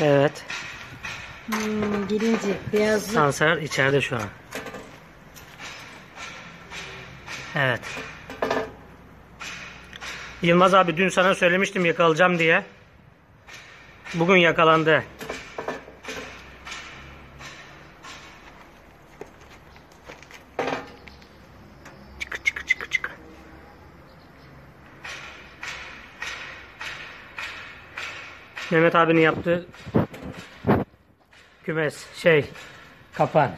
Evet. Hmm, gelince beyazlı. Sansar içeride şu an. Evet. Yılmaz abi dün sana söylemiştim yakalayacağım diye. Bugün yakalandı. Mehmet abinin yaptığı kümes şey kapan.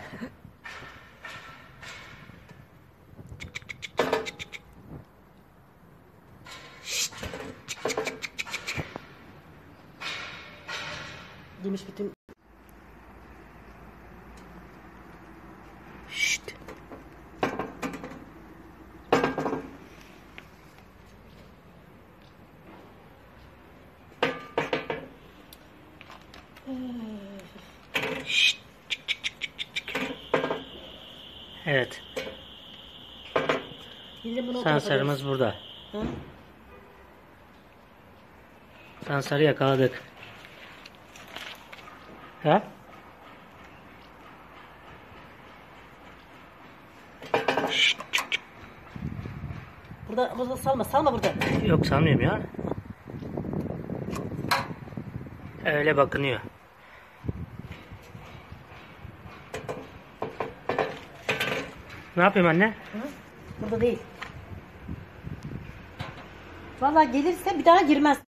Yemiş bütün. Şşt. Evet, sansarımız burada. Ha? Sansarı yakaladık. Ha? Burada, burada salma, salma burada. Yok sanmıyorum ya. Öyle bakınıyor. Ne yapayım anne? Hı? Burada değil. Vallahi gelirse bir daha girmez.